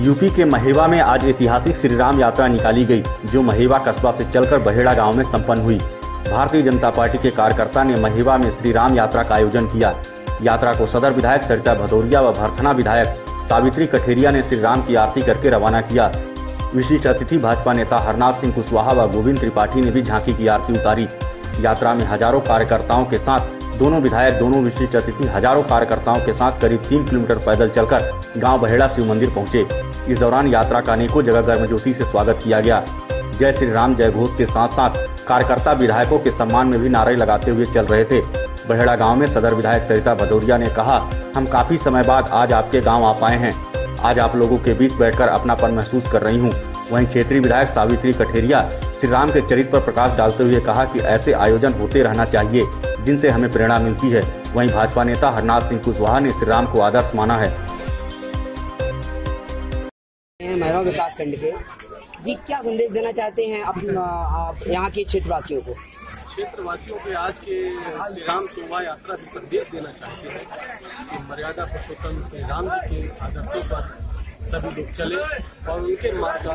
UP के महेवा में आज ऐतिहासिक श्री राम यात्रा निकाली गई, जो महेवा कस्बा से चलकर बहेड़ा गाँव में संपन्न हुई। भारतीय जनता पार्टी के कार्यकर्ता ने महेवा में श्री राम यात्रा का आयोजन किया। यात्रा को सदर विधायक सरिता भदौरिया व भरथना विधायक सावित्री कठेरिया ने श्री राम की आरती करके रवाना किया। विशिष्ट अतिथि भाजपा नेता हरनाथ सिंह कुशवाहा व गोविंद त्रिपाठी ने भी झांकी की आरती उतारी। यात्रा में हज़ारों कार्यकर्ताओं के साथ दोनों विधायक, दोनों विशिष्ट अतिथि हज़ारों कार्यकर्ताओं के साथ करीब तीन किलोमीटर पैदल चलकर गाँव बहेड़ा शिव मंदिर पहुँचे। इस दौरान यात्रा का अनेकों जगह गर्मजोशी से स्वागत किया गया। जय श्री राम, जय घोष के साथ साथ कार्यकर्ता विधायकों के सम्मान में भी नारे लगाते हुए चल रहे थे। बहेड़ा गाँव में सदर विधायक सरिता भदौरिया ने कहा, हम काफ़ी समय बाद आज आपके गाँव आ पाए हैं। आज आप लोगों के बीच बैठकर अपनापन महसूस कर रही हूँ। वहीं क्षेत्रीय विधायक सावित्री कठेरिया श्री राम के चरित्र पर प्रकाश डालते हुए कहा कि ऐसे आयोजन होते रहना चाहिए। जिनसे हमें प्रेरणा मिलती है वहीं भाजपा नेता हरनाथ सिंह कुशवाहा ने श्री राम को आदर्श माना है। महिला विकास खंड के। जी क्या संदेश देना चाहते हैं आप, आप यहाँ के क्षेत्रवासियों को? क्षेत्रवासियों के आज के श्री राम शोभा यात्रा से संदेश देना चाहते हैं कि मर्यादा पुरुषोत्तम श्री राम जी के आदर्शों पर सभी लोग चले और उनके मार्ग